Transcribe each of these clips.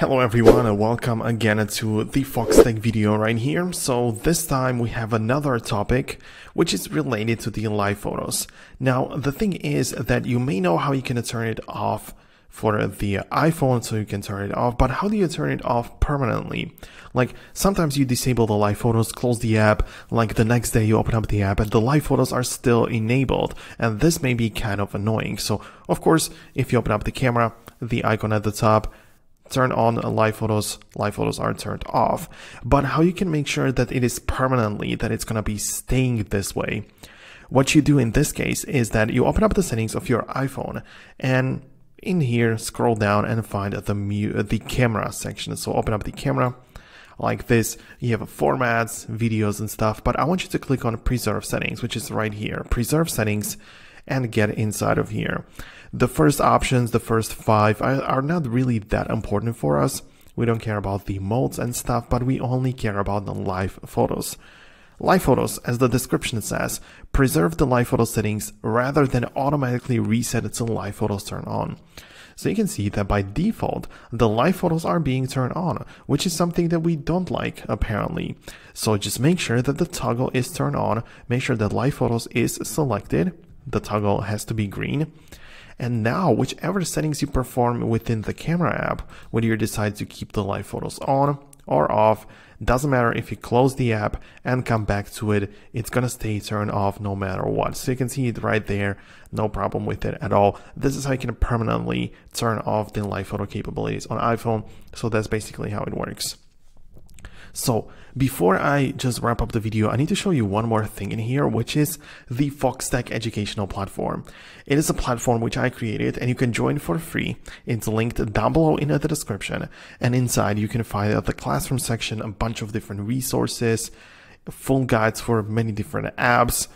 Hello everyone and welcome again to the Foxtecc video right here. So this time we have another topic which is related to the live photos. Now the thing is that you may know how you can turn it off for the iPhone so you can turn it off, but how do you turn it off permanently? Like sometimes you disable the live photos, close the app, like the next day you open up the app and the live photos are still enabled and this may be kind of annoying. So of course if you open up the camera, the icon at the top, turn on live photos, live photos are turned off. But how you can make sure that it is permanently, that it's going to be staying this way. What you do in this case is that you open up the settings of your iPhone and in here, scroll down and find the mute, the camera section. So open up the camera like this. You have formats, videos and stuff, but I want you to click on preserve settings, which is right here. Preserve settings and get inside of here. The first options, the first five are, not really that important for us. We don't care about the modes and stuff, but we only care about the live photos. Live photos, as the description says, preserve the live photo settings rather than automatically reset it to live photos turn on. So you can see that by default, the live photos are being turned on, which is something that we don't like apparently. So just make sure that the toggle is turned on, make sure that live photos is selected, the toggle has to be green. And now, whichever settings you perform within the camera app, whether you decide to keep the live photos on or off, doesn't matter if you close the app and come back to it, it's gonna stay turned off no matter what. So you can see it right there, no problem with it at all. This is how you can permanently turn off the live photo capabilities on iPhone. So that's basically how it works. So before I just wrap up the video, I need to show you one more thing in here, which is the Foxtecc educational platform. It is a platform which I created and you can join for free. It's linked down below in the description. And inside you can find at the classroom section a bunch of different resources, full guides for many different apps,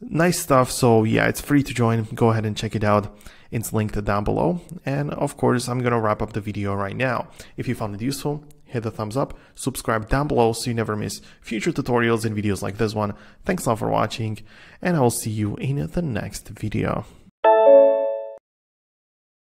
nice stuff. So yeah, it's free to join. Go ahead and check it out. It's linked down below. And of course, I'm going to wrap up the video right now. If you found it useful, hit the thumbs up, subscribe down below so you never miss future tutorials and videos like this one. Thanks a lot for watching, and I will see you in the next video.